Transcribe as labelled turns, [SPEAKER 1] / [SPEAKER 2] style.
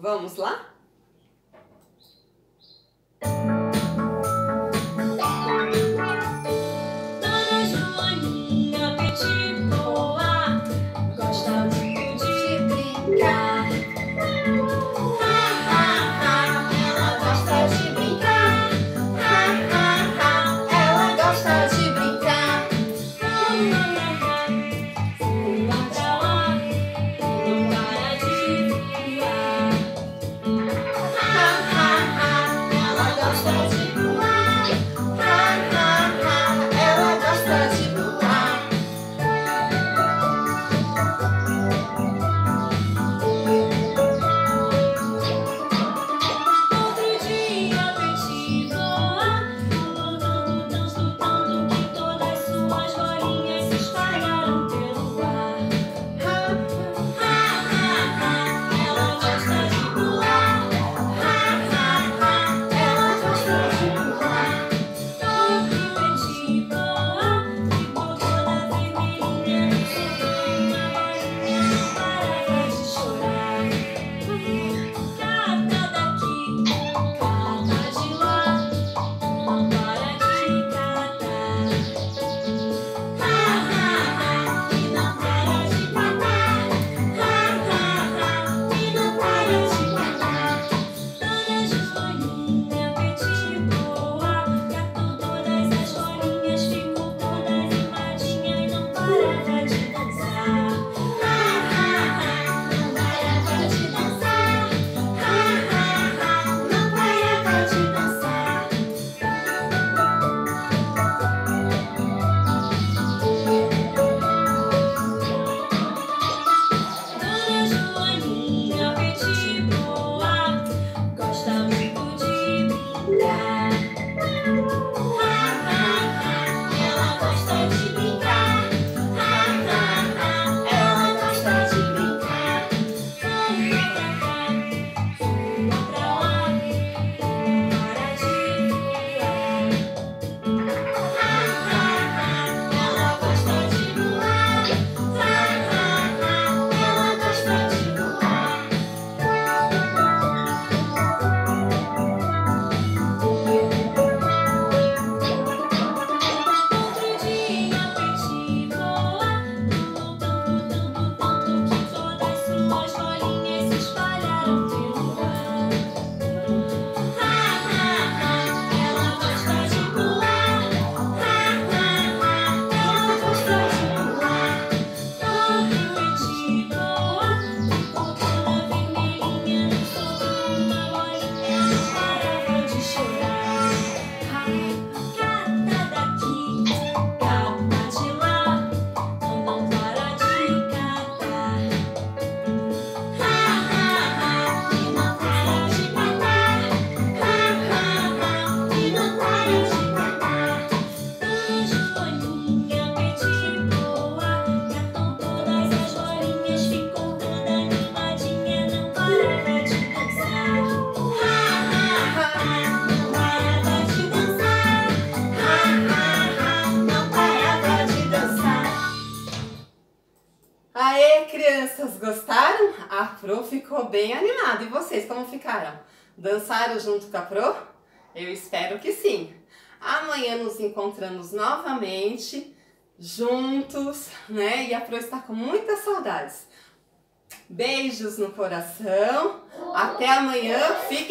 [SPEAKER 1] Vamos lá? Crianças, gostaram? A Pro ficou bem animada. E vocês, como ficaram? Dançaram junto com a Pro? Eu espero que sim. Amanhã nos encontramos novamente, juntos, né? E a Pro está com muitas saudades. Beijos no coração. Até amanhã. Fiquem